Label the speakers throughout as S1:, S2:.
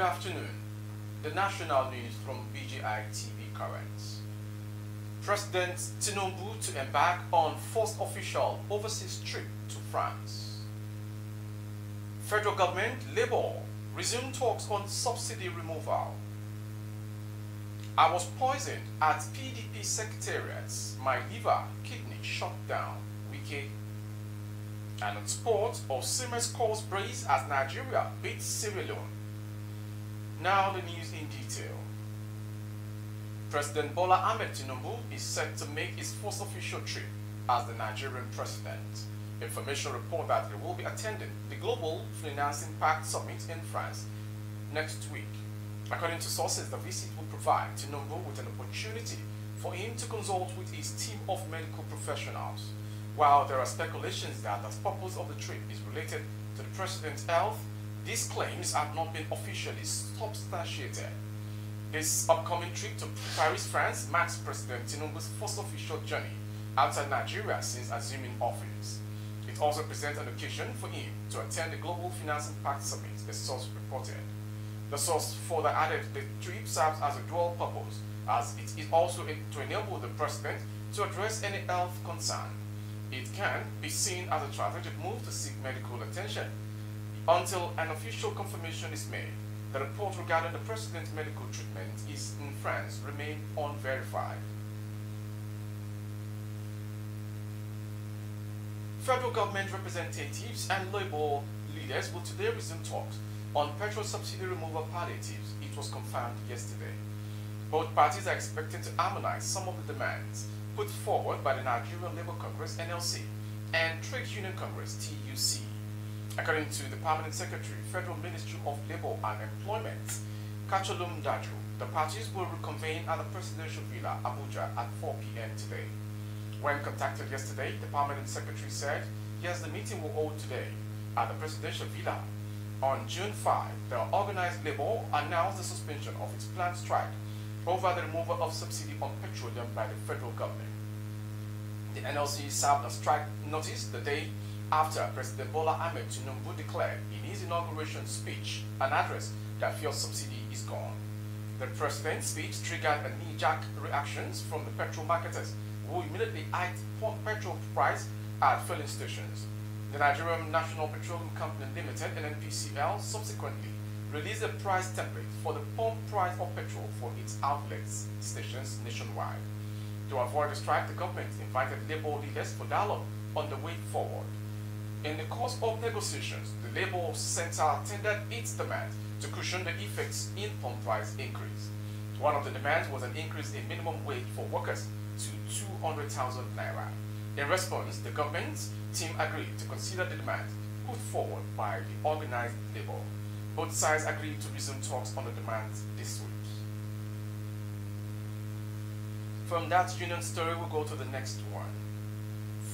S1: afternoon. The national news from BGI TV Currents. President Tinubu to embark on first official overseas trip to France. Federal government, Labour, resume talks on subsidy removal. I was poisoned at PDP secretariats. My liver, kidney shut down. Wike. And on sport, Osimhen calls brace as Nigeria beats Sierra Leone. Now the news in detail. President Bola Ahmed Tinubu is set to make his first official trip as the Nigerian president. Information report that he will be attending the Global Financing Pact Summit in France next week. According to sources, the visit will provide Tinubu with an opportunity for him to consult with his team of medical professionals. While there are speculations that the purpose of the trip is related to the president's health, these claims have not been officially substantiated. This upcoming trip to Paris, France marks President Tinubu's first official journey outside Nigeria since assuming office. It also presents an occasion for him to attend the Global Financing Pact Summit, the source reported. The source further added the trip serves as a dual purpose, as it is also to enable the president to address any health concern. It can be seen as a strategic move to seek medical attention until an official confirmation is made. The report regarding the president's medical treatment is in France remain unverified. Federal government representatives and labor leaders will today resume talks on petrol subsidy removal palliatives. It was confirmed yesterday. Both parties are expected to harmonize some of the demands put forward by the Nigerian Labour Congress NLC and Trade Union Congress TUC. According to the Permanent Secretary, Federal Ministry of Labour and Employment, Kachollom Daju, the parties will reconvene at the Presidential Villa, Abuja at 4 p.m. today. When contacted yesterday, the Permanent Secretary said, yes, the meeting will hold today at the Presidential Villa. On June 5, the organized labor announced the suspension of its planned strike over the removal of subsidy on petroleum by the federal government. The NLC served a strike notice the day after President Bola Ahmed Tinubu declared in his inauguration speech an address that fuel subsidy is gone. The president's speech triggered a knee-jerk reactions from the petrol marketers who immediately hiked petrol price at filling stations. The Nigerian National Petroleum Company Limited, NNPCL, subsequently released a price template for the pump price of petrol for its outlets stations nationwide. To avoid the strike, the government invited labor leaders for dialogue on the way forward. In the course of negotiations, the Labour Centre tendered its demand to cushion the effects in pump price increase. One of the demands was an increase in minimum wage for workers to 200,000 naira. In response, the government team agreed to consider the demand put forward by the organized labor. Both sides agreed to resume talks on the demands this week. From that union story, we'll go to the next one.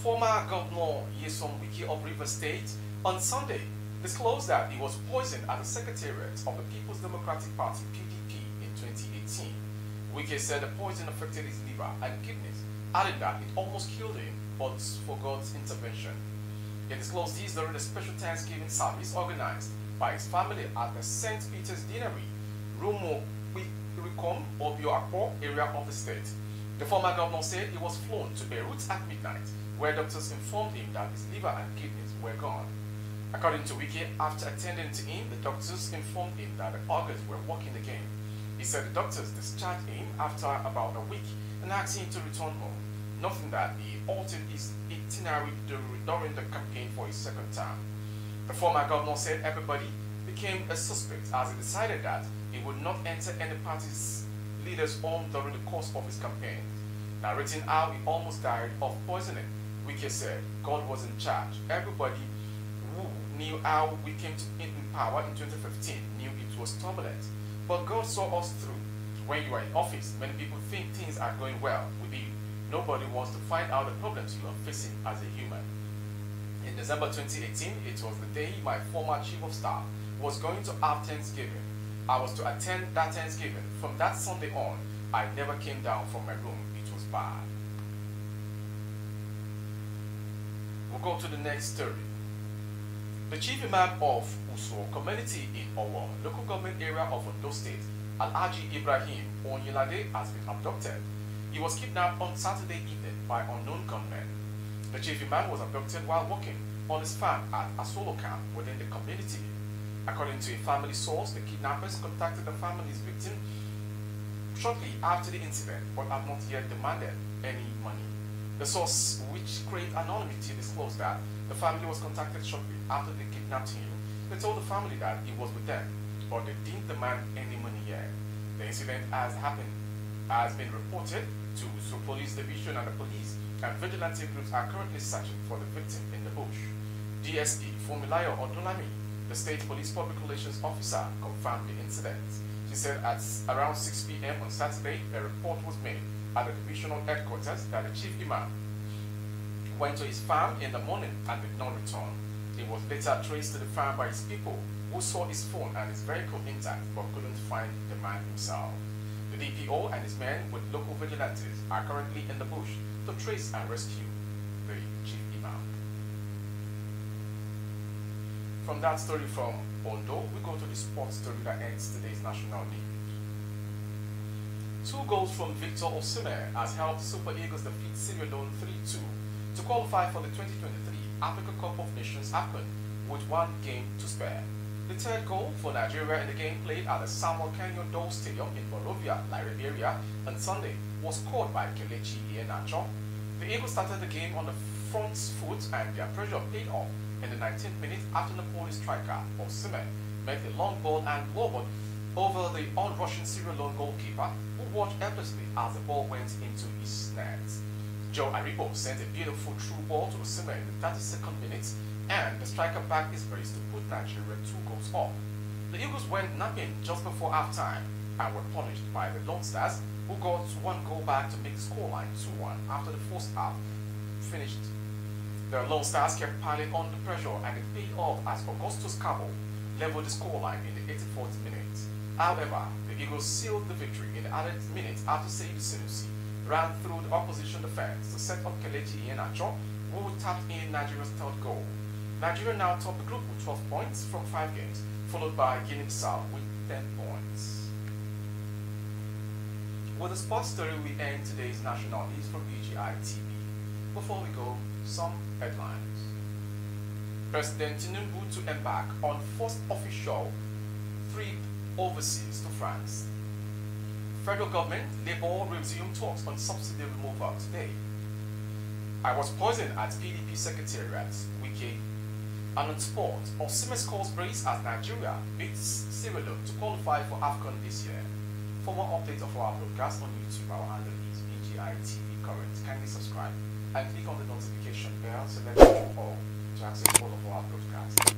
S1: Former Governor Nyesom Wike of River State on Sunday disclosed that he was poisoned at the Secretariat of the People's Democratic Party PDP in 2018. Wike said the poison affected his liver and kidneys, adding that it almost killed him, but for God's intervention. He disclosed this during a special Thanksgiving service organized by his family at the St. Peter's Deanery, Rumo Wikom, Obio Akpor area of the state. The former governor said he was flown to Beirut at midnight, where doctors informed him that his liver and kidneys were gone. According to Wike, after attending to him, the doctors informed him that the organs were working again. He said the doctors discharged him after about a week and asked him to return home, nothing that he altered his itinerary during the campaign for his second term. The former governor said everybody became a suspect as he decided that he would not enter any party's leader's home during the course of his campaign. Narrating how he almost died of poisoning, Wike said God was in charge. Everybody who knew how we came to in power in 2015 knew it was turbulent. But God saw us through. When you are in office, many people think things are going well with you. Nobody wants to find out the problems you are facing as a human. In December 2018, it was the day my former chief of staff was going to have Thanksgiving. I was to attend that Thanksgiving. From that Sunday on, I never came down from my room. It was bad. We'll go to the next story. The chief imam of Uso community in Owo, local government area of Ondo State, Al-Haji Ibrahim Onyilade has been abducted. He was kidnapped on Saturday evening by unknown gunmen. The chief imam was abducted while walking on his farm at Asolo camp within the community. According to a family source, the kidnappers contacted the family's victim shortly after the incident but have not yet demanded any money. The source, which craved anonymity, disclosed that the family was contacted shortly after they kidnapped him. They told the family that he was with them, but they didn't demand any money yet. The incident has happened has been reported to Uso Police Division and the police and vigilante groups are currently searching for the victim in the bush. DSP Funmilayo Odunlami, the state police public relations officer, confirmed the incident. She said at around 6 p.m. on Saturday, a report was made at the divisional headquarters that the chief imam went to his farm in the morning and did not return. He was later traced to the farm by his people, who saw his phone and his vehicle intact but couldn't find the man himself. The DPO and his men with local vigilantes are currently in the bush to trace and rescue the chief imam. From that story from Ondo, we go to the sports story that ends today's National League. Two goals from Victor Osimhen has helped Super Eagles defeat Sierra Leone 3-2 to qualify for the 2023 Africa Cup of Nations happen with one game to spare. The third goal for Nigeria in the game played at the Samuel Kanyon Doe Stadium in Monrovia, Liberia on Sunday was scored by Kelechi Iheanacho. The Eagles started the game on the front foot and their pressure paid off in the 19th minute after Napoli striker Osimhen made a long ball and lowered over the on-rushing Sierra Leone goalkeeper who watched helplessly as the ball went into his net. Joe Aribo sent a beautiful through ball to Osimhen in the 32nd minute, and the striker backed his brace to put Nigeria two goals up. The Eagles went napping just before halftime and were punished by the Leone Stars, who got one goal back to make the scoreline 2-1 after the first half finished. The Leone Stars kept piling on the pressure and it paid off as Augustus Kargbo leveled the scoreline in the 84th minute. However, the Eagles sealed the victory in the added minutes after Zaidu Sanusi ran through the opposition defense to set up Kelechi Iheanacho, who tapped in Nigeria's third goal. Nigeria now top the group with 12 points from 5 games, followed by Guinea-Bissau with 10 points. With the sports story, we end today's national news from BGI TV. Before we go, some headlines. President Tinubu to embark on first official trip overseas to France Federal government, Labour resumed talks on subsidy removal today. I was poisoned at PDP Secretariat, Wike. And on sport, Osimhen scores brace as Nigeria beats Sierra Leone to qualify for AFCON this year. For more updates of our broadcast on YouTube, our handle is BGI TV Current. Kindly subscribe and click on the notification bell you all to access all of our broadcasts.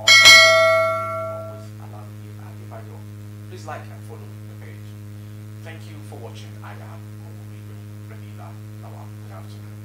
S1: allow you and please like and follow the page. Thank you for watching. I am Renila Lawal. Good afternoon.